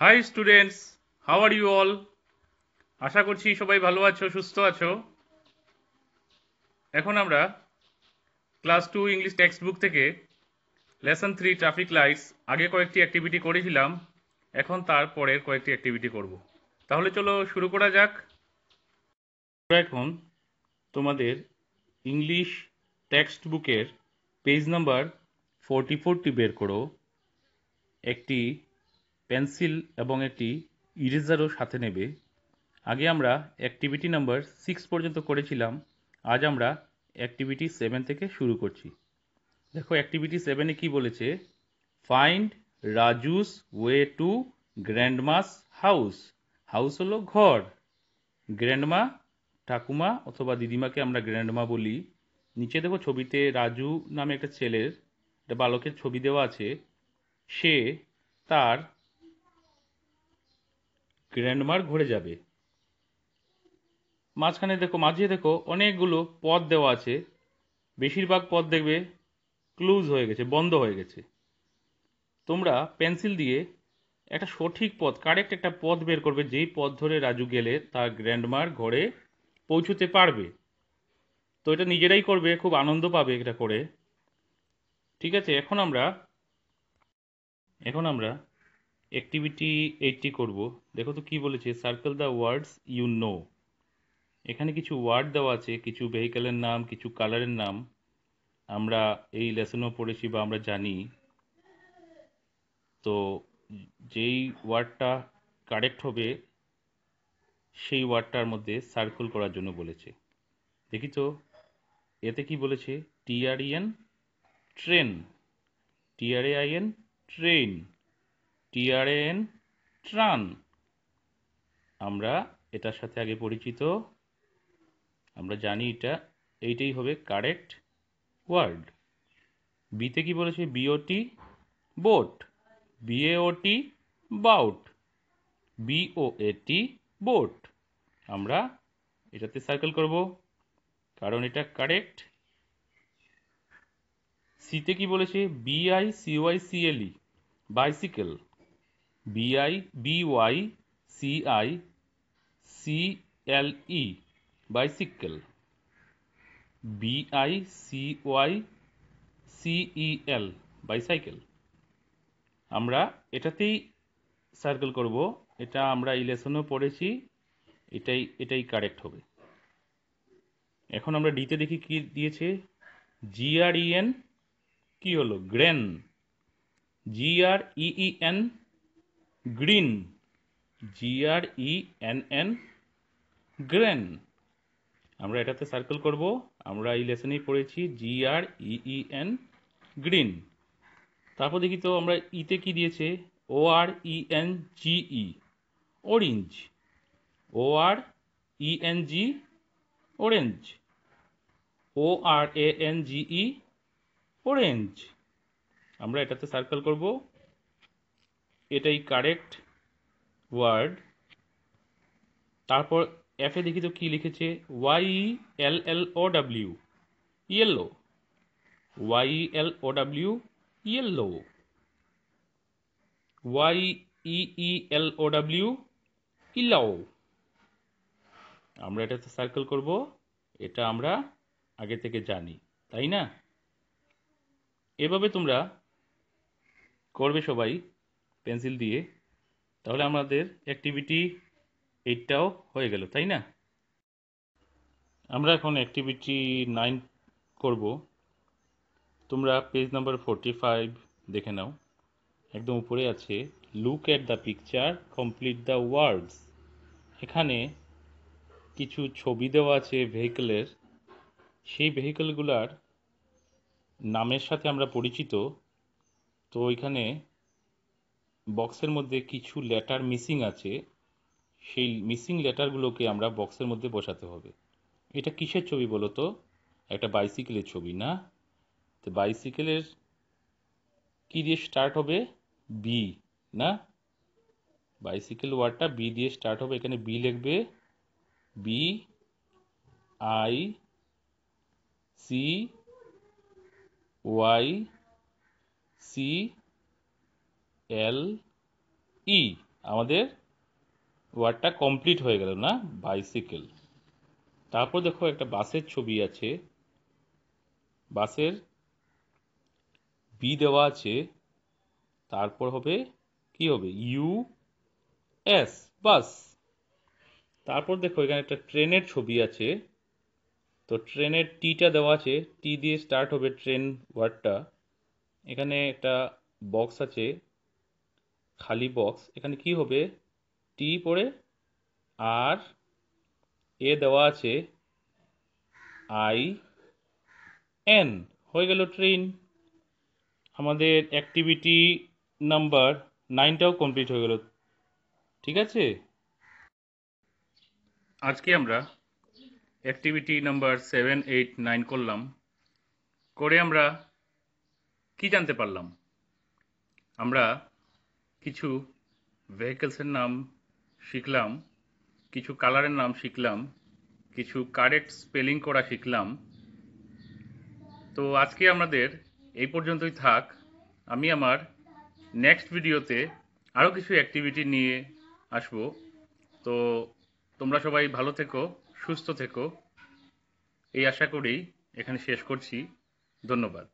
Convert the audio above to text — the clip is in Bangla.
Hi students how are you all আশা করছি সবাই ভালো আছো, সুস্থ আছো। এখন আমরা class two English text book থেকে লেসন থ্রি ট্রাফিক লাইটস আগে কয়েকটি অ্যাক্টিভিটি করেছিলাম, এখন তার পরের কয়েকটি অ্যাক্টিভিটি করব। তাহলে চলো শুরু করা যাক। এখন তোমাদের ইংলিশ টেক্সট বুকের পেজ নাম্বার ফোরটি ফোরটি বের করো। একটি পেন্সিল এবং একটি ইরেজারও সাথে নেবে। আগে আমরা অ্যাক্টিভিটি নাম্বার সিক্স পর্যন্ত করেছিলাম। আজ আমরা অ্যাক্টিভিটি সেভেন থেকে শুরু করছি। দেখো, অ্যাক্টিভিটি সেভেনে কি বলেছে? Find Raju's way to grandma's house house হলো ঘর। গ্র্যান্ডমা ঠাকুমা অথবা দিদিমাকে আমরা গ্র্যান্ডমা বলি। নিচে দেখো ছবিতে রাজু নামে একটা ছেলের, একটা বালকের ছবি দেওয়া আছে। সে তার গ্র্যান্ডমার ঘুরে যাবে। মাঝখানে দেখো, মাঝে দেখো, অনেকগুলো পথ দেওয়া আছে। বেশিরভাগ পথ দেখবে ক্লোজ হয়ে গেছে, বন্ধ হয়ে গেছে। তোমরা পেন্সিল দিয়ে একটা সঠিক পথ কারেক্ট একটা পথ বের করবে, যেই পথ ধরে রাজু গেলে তার গ্র্যান্ডমার ঘরে পৌঁছতে পারবে। তো এটা নিজেরাই করবে, খুব আনন্দ পাবে এটা করে। ঠিক আছে, এখন আমরা এখন আমরা অ্যাক্টিভিটি এইটটি করব। দেখো তো কি বলেছে circle the words you know এখানে কিছু ওয়ার্ড দেওয়া আছে, কিছু ভেহিকেলের নাম, কিছু কালারের নাম। আমরা এই লেসনও পড়েছি বা আমরা জানি। তো যেই ওয়ার্ডটা কারেক্ট হবে, সেই ওয়ার্ডটার মধ্যে সার্কেল করার জন্য বলেছে। দেখি তো, এতে কি বলেছে? T R E N train T R A I N train T R N ট্রান আমরা এটার সাথে আগে পরিচিত। আমরা জানি এটা, এইটাই হবে কারেক্ট ওয়ার্ড। বিতে কি বলেছে? B O T boat. B A O T bout. B O A T boat. আমরা এটাতে সার্কেল করব, কারণ এটা কারেক্ট। সিতে কি বলেছে? বিআই সিওয়াই সিএলই বাইসিকেল বিআই বিওয়াই সিআই সিএলই বাইসিকেল বিআই সিওয়াই সিইএল বাইসাইকেল আমরা এটাতেই সার্কেল করব। এটা আমরা এই লেসনেও পড়েছি। এটাই এটাই কারেক্ট হবে। এখন আমরা ডিতে দেখি কি দিয়েছে। জিআরইএন কি হলো? Grain G R green G R E N N N grain. আমরা এটাতে সার্কেল করব। আমরা এই লেসনেই পড়েছি জিআর ইএন গ্রিন। তারপর দেখি তো আমরা ইতে কি দিয়েছে? O R E N G E orange O R E N G orange O R A N G E orange আমরা এটাতে সার্কেল করব। এটাই কারেক্ট ওয়ার্ড তারপর এফে দেখি তো কী লিখেছে? Y L L O W yellow Y L O W yellow Y E E L O W yellow আমরা এটাতে সার্কেল করব, এটা আমরা আগে থেকে জানি, তাই না? এভাবে তোমরা করবে সবাই। পেন্সিল দিয়ে, তাহলে আমাদের অ্যাক্টিভিটি এইটটাও হয়ে গেল, তাই না? আমরা এখন অ্যাক্টিভিটি নাইন করব। তোমরা পেজ নাম্বার ফোরটি ফাইভ দেখে নাও। একদম উপরে আছে look at the picture complete the words এখানে কিছু ছবি দেওয়া আছে ভেহিকেলের সেই ভেহিকেলগুলার নামের সাথে আমরা পরিচিত। তো এখানে বক্সের মধ্যে কিছু লেটার মিসিং আছে, সেই মিসিং লেটারগুলোকে আমরা বক্সের মধ্যে বসাতে হবে। এটা কিসের ছবি বলো তো? একটা বাইসিকেলের ছবি, না? তো বাইসিকেলের কী দিয়ে স্টার্ট হবে? বি না? বাইসিকেল ওয়ার্ডটা বি দিয়ে স্টার্ট হবে, এখানে বি লিখবে B I C Y C L E আমাদের ওয়ার্ডটা কমপ্লিট হয়ে গেল না? বাইসাইকেল তারপর দেখো একটা বাসের ছবি আছে। বাসের বি দেওয়া আছে। তারপর হবে, কি হবে? ইউ এস বাস তারপর দেখো এখানে একটা ট্রেনের ছবি আছে। তো ট্রেনের টিটা দেওয়া আছে। টি দিয়ে স্টার্ট হবে ট্রেন ওয়ার্ডটা। এখানে একটা বক্স আছে। খালি বক্স এখানে কি হবে? টি পড়ে আর এ দেওয়া আছে আই এন হয়ে গেল ট্রেন আমাদের অ্যাক্টিভিটি নাম্বার নাইনটাও কমপ্লিট হয়ে গেল, ঠিক আছে? আজকে আমরা activity number seven eight nine করলাম, করে আমরা কি জানতে পারলাম? আমরা কিছু ভেহিকলসের নাম শিখলাম, কিছু কালারের নাম শিখলাম, কিছু কারেক্ট স্পেলিং করা শিখলাম। তো আজকে আমাদের এই পর্যন্তই থাক। আমি আমার নেক্সট ভিডিওতে আরও কিছু অ্যাক্টিভিটি নিয়ে আসব। তো তোমরা সবাই ভালো থেকো, সুস্থ থেকো। এই আশা করেই এখানে শেষ করছি। ধন্যবাদ।